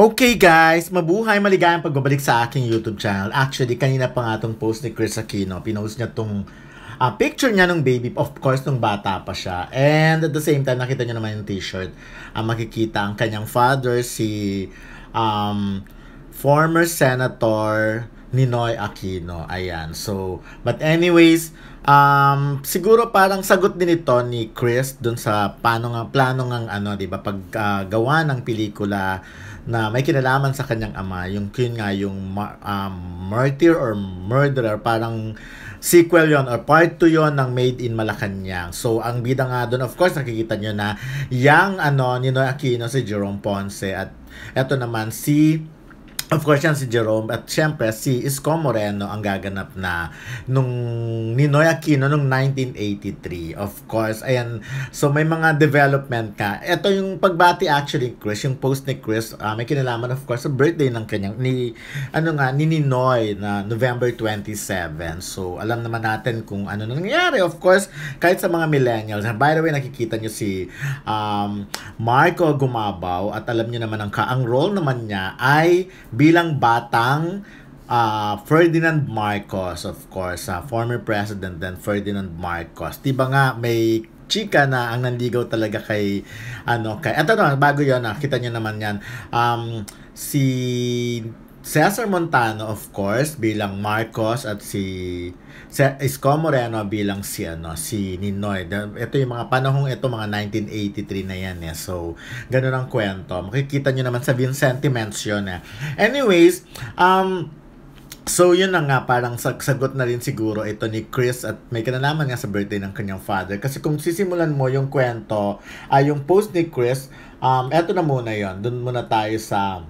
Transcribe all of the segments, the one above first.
Okay guys, mabuhay, maligayang pagbabalik sa aking YouTube channel. Actually, kanina pa nga itong post ni Chris Aquino. Pinost niya itong uh, ah, picture niya ng baby, of course, nung bata pa siya. And at the same time, nakita niyo naman yung t-shirt. Uh, makikita ang kanyang father, si um, former Senator Ninoy Aquino. Ayan. So, but anyways, um, siguro parang sagot din ito ni Chris dun sa paano nga, plano ng ano, di ba, paggawa uh, ng pelikula na may kinalaman sa kanyang ama, yung yun nga, yung um, martyr or murderer, parang sequel yon or part 2 yon ng Made in Malacanang. So, ang bida nga doon, of course, nakikita nyo na yang ano, Ninoy Aquino, si Jerome Ponce, at eto naman si Of course, yan si Jerome. At syempre, si Isko Moreno ang gaganap na nung Ninoy Aquino nung 1983. Of course, ayan. So, may mga development ka. Ito yung pagbati actually, Chris, yung post ni Chris, uh, may kinalaman of course sa birthday ng kanyang, ni, ano nga, ni Ninoy na November 27. So, alam naman natin kung ano nangyayari. Of course, kahit sa mga millennials. By the way, nakikita nyo si um, Marco Gumabaw at alam nyo naman ang, ka ang role naman niya ay bilang batang uh, Ferdinand Marcos, of course, uh, former president then Ferdinand Marcos. Di ba nga may chika na ang nanligaw talaga kay ano kay eto na bago 'yon nakita niyo naman 'yan um si Cesar Montano of course bilang Marcos at si Isko Moreno bilang si ano si Ninoy. Ito yung mga panahong ito mga 1983 na yan eh. So ganun ang kwento. Makikita niyo naman sa Vincente Mention eh. Anyways, um So, yun na nga, parang sagot na rin siguro ito ni Chris at may kinalaman nga sa birthday ng kanyang father. Kasi kung sisimulan mo yung kwento, ay yung post ni Chris, um, eto na muna yon Doon muna tayo sa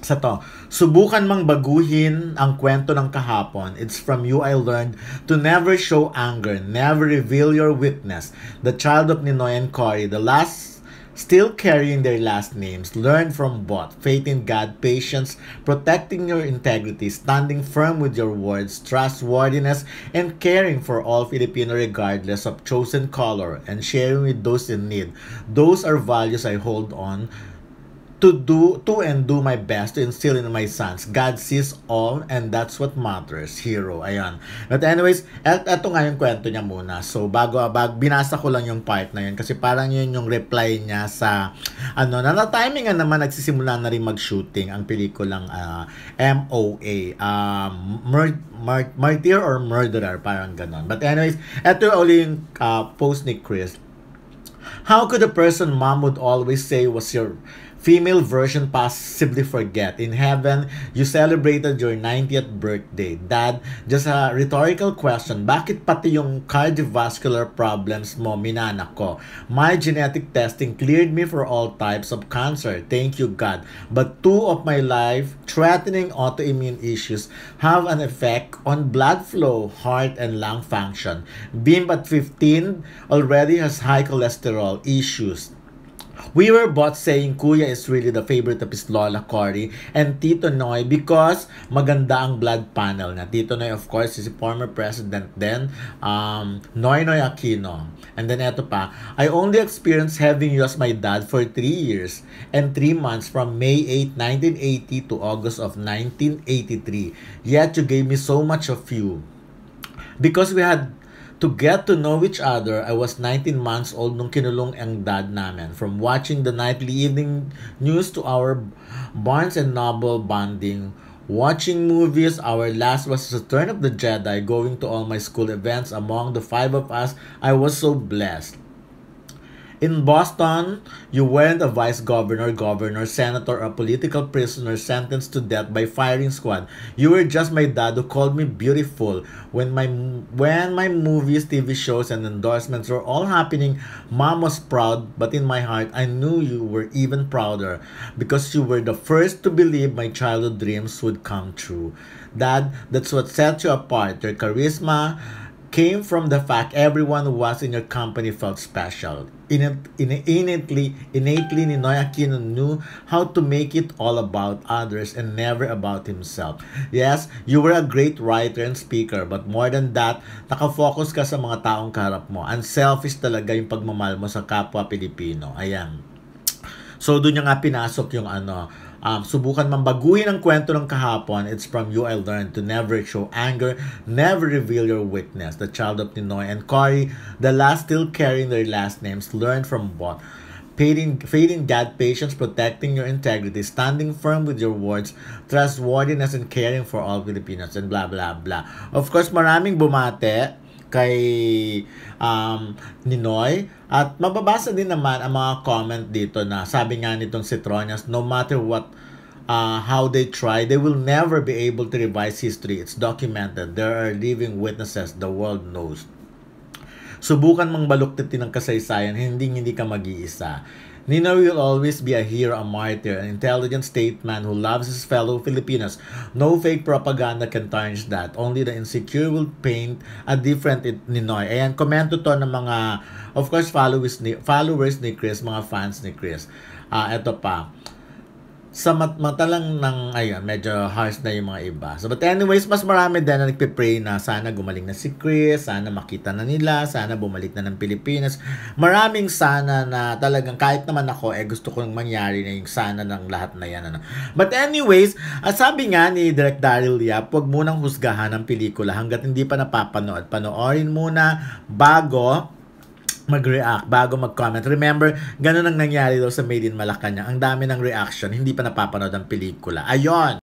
sa to. Subukan mang baguhin ang kwento ng kahapon. It's from you I learned to never show anger, never reveal your weakness. The child of Ninoy and Cory, the last still carrying their last names, learn from both faith in God, patience, protecting your integrity, standing firm with your words, trustworthiness, and caring for all Filipino regardless of chosen color, and sharing with those in need. Those are values I hold on to do to and do my best to instill in my sons. God sees all and that's what matters. Hero. Ayan. But anyways, et, eto nga yung kwento niya muna. So bago bag binasa ko lang yung part na yun kasi parang yun yung reply niya sa ano na na timing nga naman nagsisimula na rin mag-shooting ang pelikulang uh, MOA. Um mur- mur- martyr or murderer parang ganon. But anyways, eto uli yung uh, post ni Chris. How could a person mom would always say was your female version possibly forget. In heaven, you celebrated your 90th birthday. Dad, just a rhetorical question. Bakit pati yung cardiovascular problems mo minanak ko? My genetic testing cleared me for all types of cancer. Thank you, God. But two of my life-threatening autoimmune issues have an effect on blood flow, heart, and lung function. Bim at 15 already has high cholesterol issues We were both saying Kuya is really the favorite of his Lola Cory and Tito Noy because maganda ang blood panel na. Tito Noy of course is a former president then um, Noy Noy Aquino. And then eto pa, I only experienced having you as my dad for 3 years and 3 months from May 8, 1980 to August of 1983. Yet you gave me so much of you. Because we had to get to know each other, I was 19 months old nung kinulong ang dad namin. From watching the nightly evening news to our Barnes and Noble bonding, watching movies, our last was Return of the Jedi, going to all my school events. Among the five of us, I was so blessed. In Boston, you weren't a vice governor, governor, senator, or political prisoner sentenced to death by firing squad. You were just my dad who called me beautiful. When my when my movies, TV shows, and endorsements were all happening, mom was proud, but in my heart, I knew you were even prouder because you were the first to believe my childhood dreams would come true. Dad, that's what set you apart. Your charisma, came from the fact everyone who was in your company felt special. innately, innately, Ninoy Aquino knew how to make it all about others and never about himself. Yes, you were a great writer and speaker, but more than that, nakafocus ka sa mga taong karap mo. Unselfish talaga yung pagmamahal mo sa kapwa Pilipino. Ayan. So, doon niya nga pinasok yung ano, um, subukan man baguhin ang kwento ng kahapon, it's from you I learned to never show anger, never reveal your weakness. The child of Ninoy and Cory, the last still carrying their last names, learned from both. Fading, fading God, patience, protecting your integrity, standing firm with your words, trustworthiness, and caring for all Filipinos, and blah, blah, blah. Of course, maraming bumate kay um, Ninoy. At mababasa din naman ang mga comment dito na sabi nga nitong si Tronias, no matter what uh, how they try, they will never be able to revise history. It's documented. There are living witnesses the world knows. Subukan mang baluktitin ng kasaysayan, hindi hindi ka mag-iisa. Nino will always be a hero, a martyr, an intelligent statesman who loves his fellow Filipinos. No fake propaganda can tarnish that. Only the insecure will paint a different Ninoy. Ayan, komento to ng mga, of course, followers ni, followers ni Chris, mga fans ni Chris. Ah, uh, eto pa sa mat mata lang ng, ayun, medyo harsh na yung mga iba. So, but anyways, mas marami din na nagpe-pray na sana gumaling na si Chris, sana makita na nila, sana bumalik na ng Pilipinas. Maraming sana na talagang kahit naman ako, eh gusto kong mangyari na yung sana ng lahat na yan. Ano. But anyways, at sabi nga ni Direk Daryl Yap, huwag munang husgahan ng pelikula hanggat hindi pa napapanood. Panoorin muna bago mag-react bago mag-comment. Remember, ganun ang nangyari daw sa Made in Malacanang. Ang dami ng reaction, hindi pa napapanood ang pelikula. Ayon!